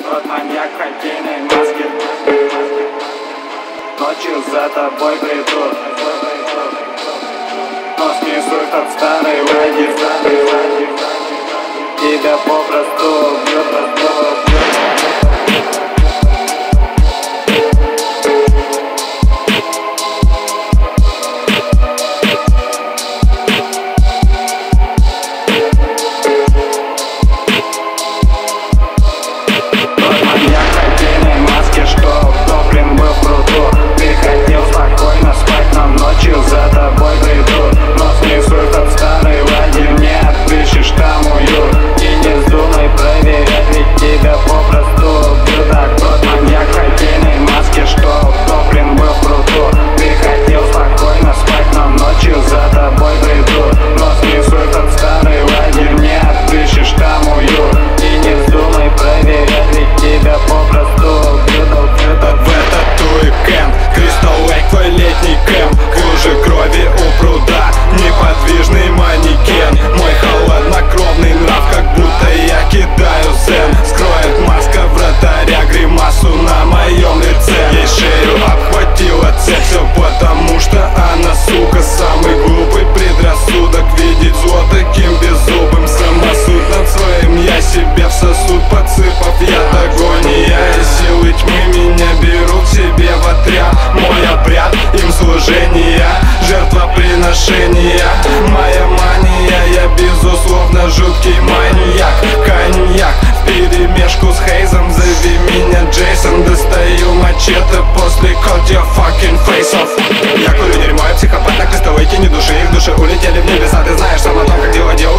Рот маньяк в хоккейной маске Ночью за тобой приду Но снизу тот старый лагерь Тебя попросту убьют, отношения Моя мания, я безусловно жуткий маньяк. Коньяк в перемешку с Хейзом Зови меня Джейсон, достаю мачете После cut your fucking face off. Я курю дерьмо, я психопат на крестовой Кинь души, их души улетели в небеса. Ты знаешь сам о том, как дело делают.